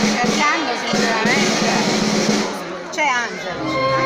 scattando sicuramente. C'è Angelo.